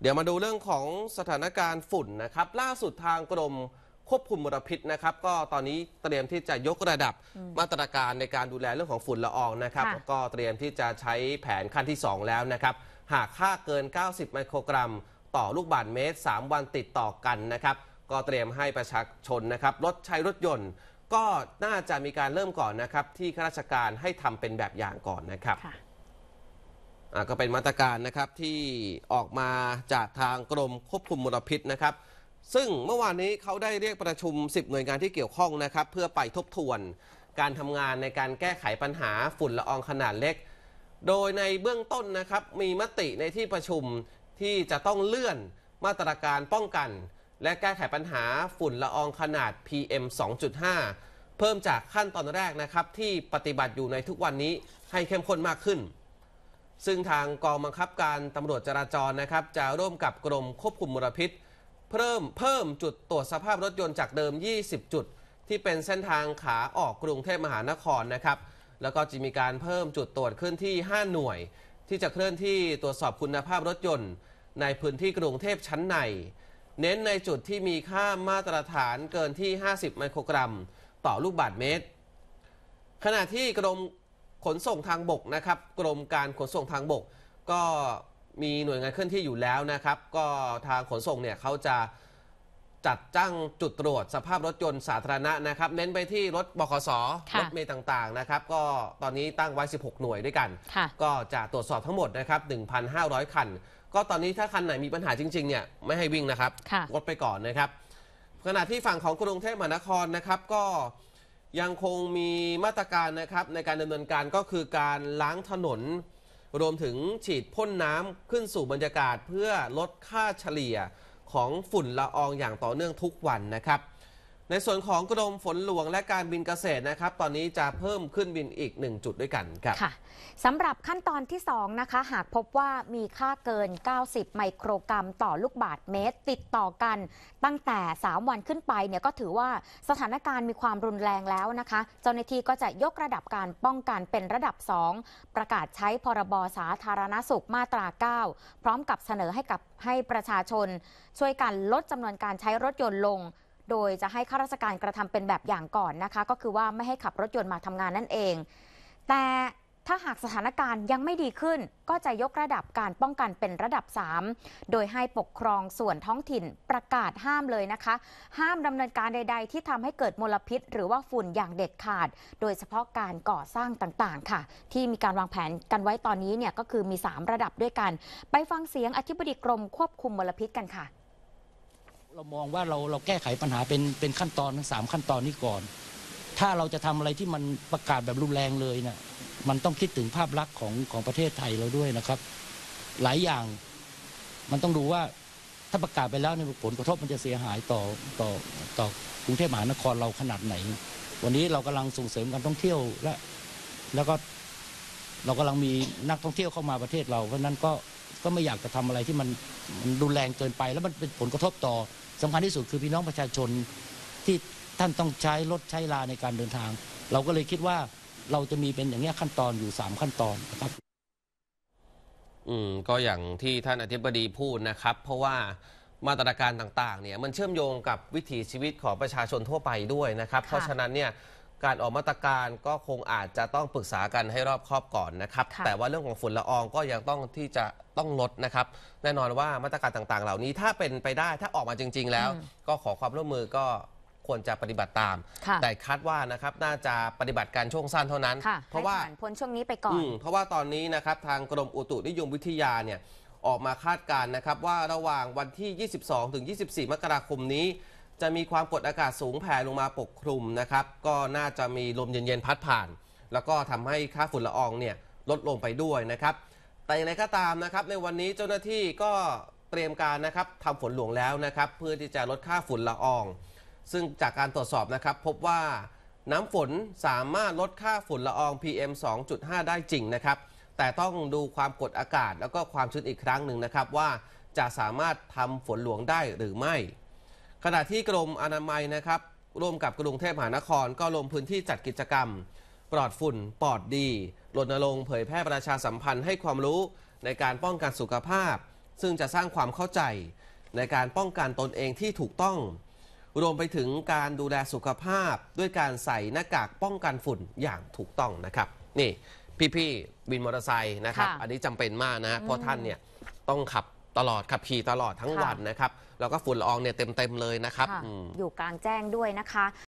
เดี๋ยวมาดูเรื่องของสถานการณ์ฝุ่นนะครับ ล่าสุดทางกรมควบคุมมลพิษนะครับ ก็ตอนนี้เตรียมที่จะยกระดับมาตรการในการดูแลเรื่องของฝุ่นละอองนะครับ ค่ะแล้วก็เตรียมที่จะใช้แผนขั้นที่ 2 แล้วนะครับ หากค่าเกิน 90 ไมโครกรัม ต่อลูกบาศก์เมตร 3 วันติดต่อกันนะครับ ก็เตรียมให้ประชาชนนะครับลดใช้รถยนต์ ก็น่าจะมีการเริ่มก่อนนะครับ ที่ข้าราชการให้ทำเป็นแบบอย่างก่อนนะครับ ค่ะอ่า ก็เป็นมาตรการนะครับที่ออกมาจากทางกรมควบคุมมลพิษนะครับ ซึ่งเมื่อวานนี้เขาได้เรียกประชุม 10 หน่วยงานที่เกี่ยวข้องนะครับ เพื่อไปทบทวน การทำงานในการแก้ไขปัญหาฝุ่นละอองขนาดเล็ก โดยในเบื้องต้นนะครับมีมติในที่ประชุมที่จะต้องเลื่อนมาตรการป้องกัน และแก้ไขปัญหาฝุ่นละอองขนาด PM 2.5 เพิ่มจากขั้นตอนแรกนะครับที่ปฏิบัติอยู่ในทุกวันนี้ให้เข้มข้นมากขึ้น ซึ่งทางกองบังคับการตำรวจจราจรนะครับ จะร่วมกับกรมควบคุมมลพิษ เพิ่มเพิ่มจุดตรวจสภาพรถยนต์จากเดิม 20 จุด ที่เป็นเส้นทางขาออกกรุงเทพมหานครนะครับ แล้วก็จะมีการเพิ่มจุดตรวจเคลื่อนที่ 5 หน่วย ที่จะเคลื่อนที่ตรวจสอบคุณภาพรถยนต์ ในพื้นที่กรุงเทพชั้นใน เน้นในจุดที่มีค่ามาตรฐานเกินที่ 50 ไมโครกรัม ต่อลูกบาศก์เมตรขณะที่กรม ขนส่งทางบกนะครับกรมการขนส่งทางบก ก็มีหน่วยงานเคลื่อนที่อยู่แล้วนะครับ ก็ทางขนส่งเนี่ยเขาจะจัดจ้างจุดตรวจสภาพรถยนต์สาธารณะนะครับ เน้นไปที่รถบขสค่ะรถเมล์ต่างๆนะครับ ก็ตอนนี้ตั้งไว้ 16 หน่วยด้วยกันค่ะก็จะตรวจสอบทั้งหมดนะครับ 1,500 คัน ก็ตอนนี้ถ้าคันไหนมีปัญหาจริงๆเนี่ยไม่ให้วิ่งนะครับค่ะงดไปก่อนนะครับขณะที่ฝั่งของกรุงเทพมหานครนะครับ ก็ ยังคงมีมาตรการนะครับในการดำเนินการก็คือการล้างถนน รวมถึงฉีดพ่นน้ำขึ้นสู่บรรยากาศเพื่อลดค่าเฉลี่ยของฝุ่นละอองอย่างต่อเนื่องทุกวันนะครับ ในส่วนของกรมฝนหลวงและการบินเกษตรนะครับ ตอนนี้จะเพิ่มขึ้นบินอีก 1 จุดด้วยกันครับค่ะสำหรับขั้นตอนที่ 2 นะคะ หากพบว่ามีค่าเกิน 90 ไมโครกรัมต่อลูกบาศก์เมตร ติดต่อกัน ตั้งแต่ 3 วันขึ้นไปเนี่ยก็ถือว่าสถานการณ์มีความรุนแรงแล้วนะคะ เจ้าหน้าที่ก็จะยกระดับการป้องกันเป็นระดับ 2 ประกาศใช้พรบสาธารณสุขมาตรา 9 พร้อมกับเสนอให้กับให้ประชาชน ช่วยกันลดจำนวนการใช้รถยนต์ลง โดยจะให้ข้าราชการกระทำเป็นแบบอย่างก่อนนะคะ ก็คือว่าไม่ให้ขับรถยนต์มาทำงานนั่นเอง แต่ถ้าหากสถานการณ์ยังไม่ดีขึ้น ก็จะยกระดับการป้องกันเป็นระดับ 3 โดยให้ปกครองส่วนท้องถิ่นประกาศห้ามเลยนะคะ ห้ามดำเนินการใด ๆ ที่ทำให้เกิดมลพิษ หรือว่าฝุ่นอย่างเด็ดขาด โดยเฉพาะการก่อสร้างต่างๆ ค่ะ ที่มีการวางแผนกันไว้ตอนนี้เนี่ยก็คือมี 3 ระดับด้วยกัน ไปฟังเสียงอธิบดีกรมควบคุมมลพิษกันค่ะ เรามองว่าเราเราแก้ไขปัญหาเป็นเป็นขั้นตอนทั้งสามขั้นตอนนี้ก่อน ถ้าเราจะทำอะไรที่มันประกาศแบบรุนแรงเลยเนี่ยมันต้องคิดถึงภาพลักษณ์ของของประเทศไทยเราด้วยนะครับ หลายอย่างมันต้องดูว่าถ้าประกาศไปแล้วเนี่ยผลกระทบมันจะเสียหายต่อต่อต่อกรุงเทพมหานครเราขนาดไหน วันนี้เรากำลังส่งเสริมการท่องเที่ยวและแล้วก็เรากำลังมีนักท่องเที่ยวเข้ามาประเทศเราเพราะนั้นก็ก็ไม่อยากจะทำอะไรที่มันมันรุนแรงเกินไป แล้วมันเป็นผลกระทบต่อ สำคัญที่สุดคือพี่น้องประชาชนที่ท่านต้องใช้รถใช้ลาในการเดินทาง เราก็เลยคิดว่าเราจะมีเป็นอย่างเงี้ยขั้นตอนอยู่ 3 ขั้นตอนนะครับ อืมก็อย่างที่ท่านอธิบดีพูดนะครับ เพราะว่ามาตรการต่างๆเนี่ยมันเชื่อมโยงกับวิถีชีวิตของประชาชนทั่วไปด้วยนะครับ เพราะฉะนั้นเนี่ย การออกมาตรการก็คงอาจจะต้องปรึกษากันให้รอบคอบก่อนนะครับ ค่ะ แต่ว่าเรื่องของฝุ่นละอองก็ยังต้องที่จะต้องลดนะครับ แน่นอนว่ามาตรการต่างๆ เหล่านี้ถ้าเป็นไปได้ถ้าออกมาจริง ๆ แล้วอืมก็ขอความร่วมมือก็ควรจะปฏิบัติตาม ค่ะ แต่คาดว่านะครับน่าจะปฏิบัติการช่วงสั้นเท่านั้น ค่ะเพราะว่า ให้ผ่านพ้นช่วงนี้ไปก่อนอืมเพราะว่าตอนนี้นะครับทางกรมอุตุนิยมวิทยาเนี่ยออกมาคาดการณ์นะครับว่าระหว่างวันที่ 22 ถึง 24 มกราคมนี้ จะมีความกดอากาศสูงแผ่ลงมาปกคลุมนะครับ ก็น่าจะมีลมเย็นๆพัดผ่าน แล้วก็ทำให้ค่าฝุ่นละอองเนี่ยลดลงไปด้วยนะครับ แต่อย่างไรก็ตามนะครับ ในวันนี้เจ้าหน้าที่ก็เตรียมการนะครับทำฝนหลวงแล้วนะครับ เพื่อที่จะลดค่าฝุ่นละออง ซึ่งจากการตรวจสอบนะครับ พบว่าน้ำฝนสามารถลดค่าฝุ่นละออง PM 2.5 ได้จริงนะครับ แต่ต้องดูความกดอากาศแล้วก็ความชื้นอีกครั้งหนึ่งนะครับ ว่าจะสามารถทำฝนหลวงได้หรือไม่ ขณะที่กรมอนามัยนะครับร่วมกับกรุงเทพมหานคร ก็ลงพื้นที่จัดกิจกรรม ปลอดฝุ่นปลอดดีรณรงค์เผยแพร่ประชาสัมพันธ์ให้ความรู้ในการป้องกันสุขภาพ ซึ่งจะสร้างความเข้าใจในการป้องกันตนเองที่ถูกต้อง รวมไปถึงการดูแลสุขภาพด้วยการใส่หน้ากากป้องกันฝุ่นอย่างถูกต้องนะครับ นี่พี่ๆวินมอเตอร์ไซค์นะครับค่ะอันนี้จำเป็นมากนะฮะเพราะท่านเนี่ยต้องขับ ตลอดขับขี่ตลอดทั้งค่ะวันนะครับ แล้วก็ฝุ่นละอองเนี่ยเต็มๆเลยนะครับ ค่ะ อืม อยู่กลางแจ้งด้วยนะคะ